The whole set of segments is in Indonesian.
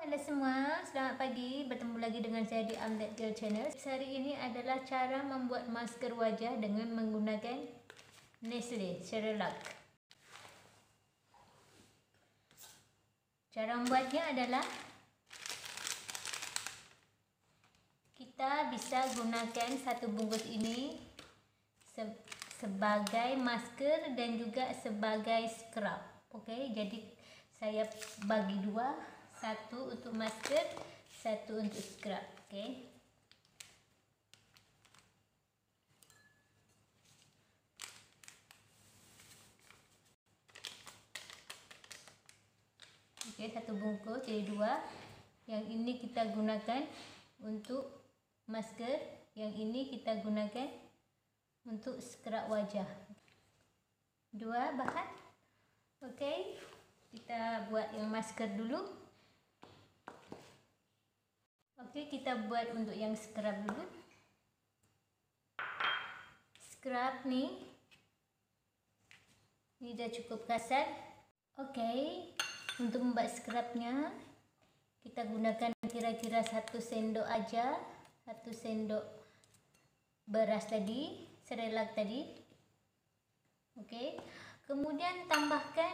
Halo semua, selamat pagi. Bertemu lagi dengan saya di Amlet Girl Channel. Hari ini adalah cara membuat masker wajah dengan menggunakan Nestle Cerelac. Cara membuatnya adalah kita bisa gunakan satu bungkus ini sebagai masker dan juga sebagai scrub. Okey, jadi saya bagi dua satu untuk masker satu untuk scrub okey okey satu bungkus jadi dua. Yang ini kita gunakan untuk masker yang ini kita gunakan untuk scrub wajah. Dua bahan okey kita buat yang masker dulu Okey, kita buat untuk yang scrub dulu. Scrub ni. Ni dah cukup kasar. Okey, untuk membuat scrubnya kita gunakan kira-kira satu sendok aja, satu sendok beras tadi, serelak tadi. Okey. Kemudian tambahkan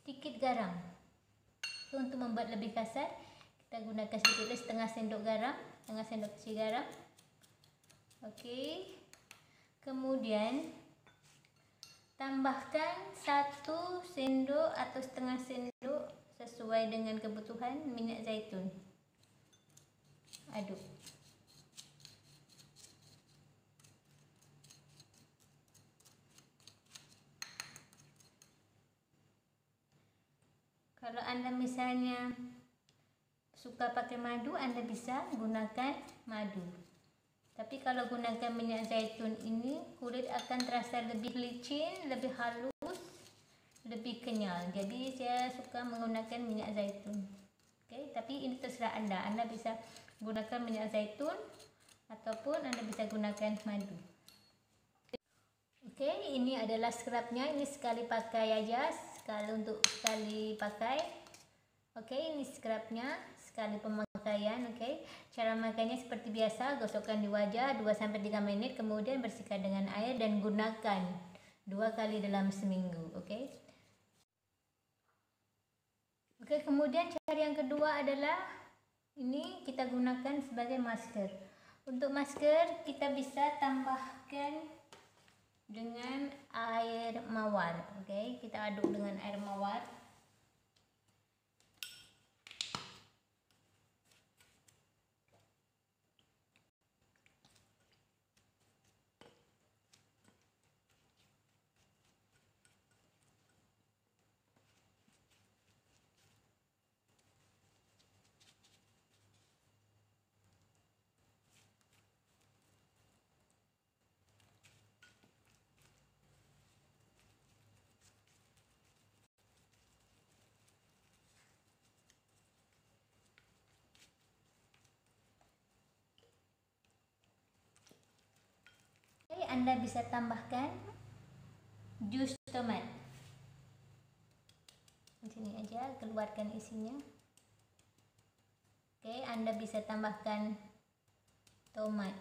sedikit garam. Untuk membuat lebih kasar, kita gunakan sedikit setengah sendok garam setengah sendok kecil garam. Okey kemudian tambahkan satu sendok atau setengah sendok sesuai dengan kebutuhan minyak zaitun. Aduk. Kalau anda misalnya suka pakai madu anda bisa gunakan madu. Tapi kalau gunakan minyak zaitun ini kulit akan terasa lebih licin lebih halus lebih kenyal. Jadi saya suka menggunakan minyak zaitun. Okay? tapi ini terserah anda. Anda bisa gunakan minyak zaitun ataupun anda bisa gunakan madu. Oke okay, ini adalah scrubnya. Ini sekali pakai aja. Sekali untuk sekali pakai oke okay, ini scrubnya sekali pemakaian okey cara memakainya seperti biasa gosokkan di wajah 2 sampai 3 minit kemudian bersihkan dengan air dan gunakan dua kali dalam seminggu okey okey kemudian cara yang kedua adalah ini kita gunakan sebagai masker. Untuk masker kita bisa tambahkan dengan air mawar okey kita aduk dengan air mawar anda bisa tambahkan jus tomat. Di sini aja keluarkan isinya. Oke, anda bisa tambahkan tomat.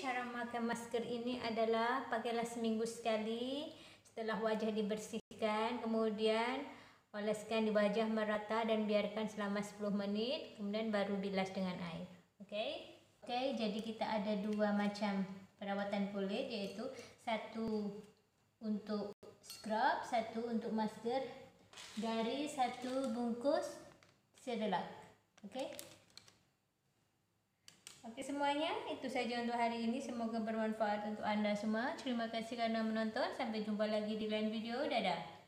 Cara memakai masker ini adalah pakailah seminggu sekali setelah wajah dibersihkan, kemudian oleskan di wajah merata dan biarkan selama 10 menit, kemudian baru bilas dengan air. Okey. Okey, jadi kita ada dua macam perawatan kulit iaitu satu untuk scrub, satu untuk masker dari satu bungkus Cerelac. Okey. Okey semuanya, itu saja untuk hari ini. Semoga bermanfaat untuk anda semua. Terima kasih kerana menonton. Sampai jumpa lagi di lain video. Dadah.